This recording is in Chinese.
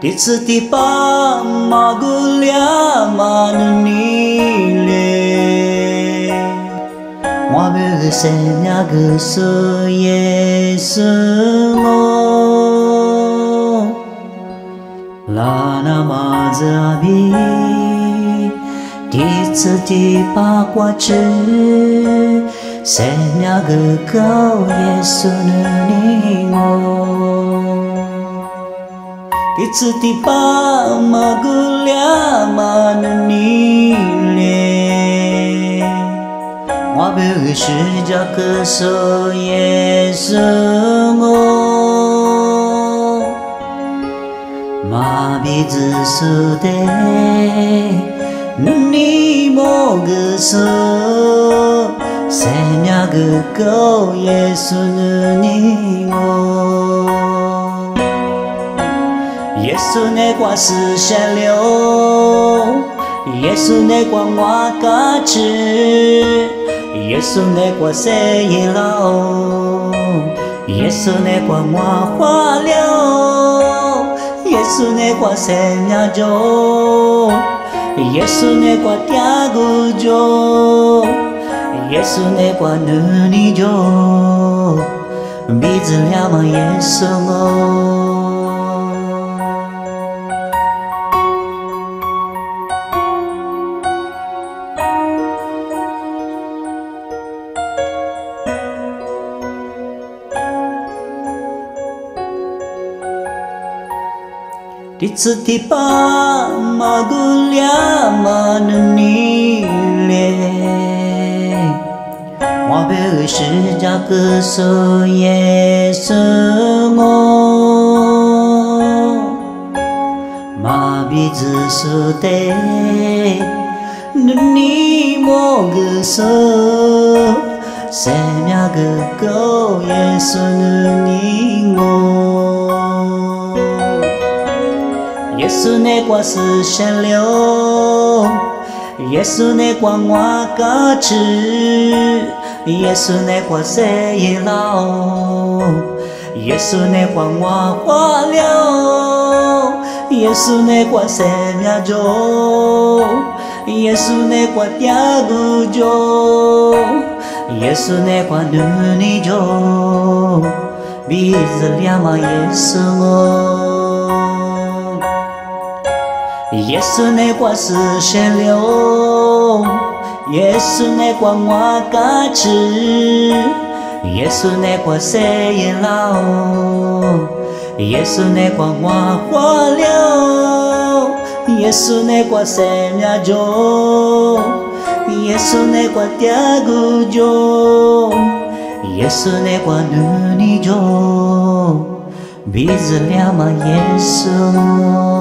setiap magulia manile Mwa bese nyaga so yesu mo La namaza bi Titsati pa kwa che Se nyaga kao yesu ne 이츠티파 마글랴마는 일레 와베의 시작에서 예성어 마비즈스데 눈이 먹으서 새냐그 거 예수는 이모 耶稣的光是闪流，耶稣的光我感知，耶稣的光生引老，耶稣的光我花了，耶稣的光生命中，耶稣的光天古中，耶稣的光努力中，鼻子两嘛耶稣我。滴滋滴吧，马古列马努尼列，我被为世家歌颂耶稣我，马鼻子苏得，努尼莫个苏，生命个高耶稣努尼。耶稣的光是闪流，耶稣的光我感知，耶稣的光生引老，耶稣的光我花了，耶稣的光生命中，耶稣的光天不中，耶稣的光努力中，鼻子两嘛耶稣我。耶稣的光是闪流，耶稣的光我感知，耶稣的光生引老，耶稣的光我花了，耶稣的光生命中，耶稣的光天古中，耶稣的光努力中，鼻子两嘛耶稣。